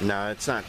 No, it's not.